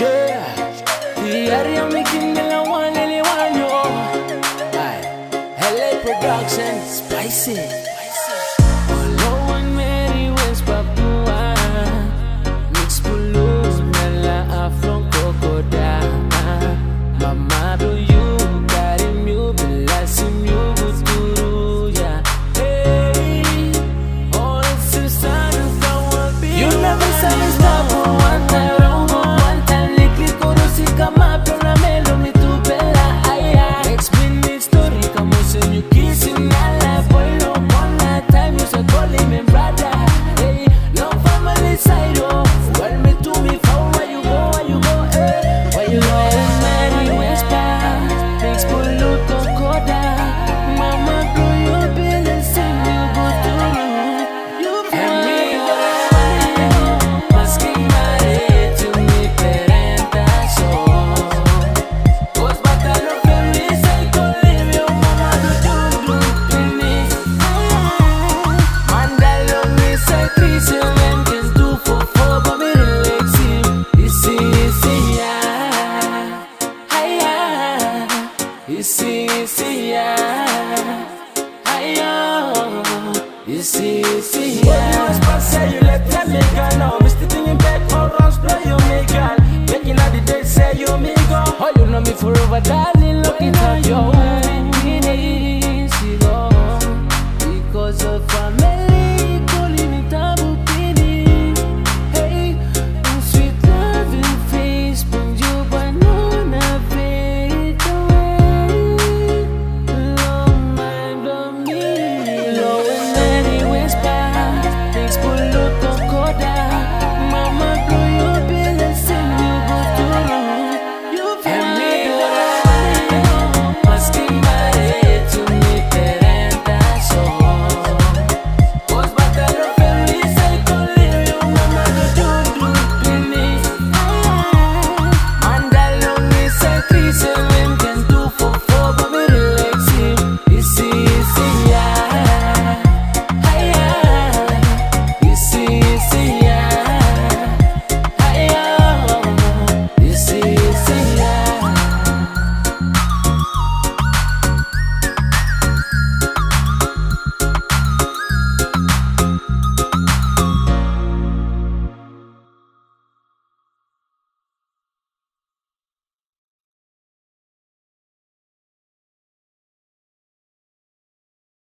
Yeah, yari ya mikindi la waniliwanyo. LA Production Spicy. isi isi ya ayo. Isi isi ya when you was past say you let that me gone now Mr. sitting in bed all rounds blow you me girl. back in the day say you me gone oh you know me forever that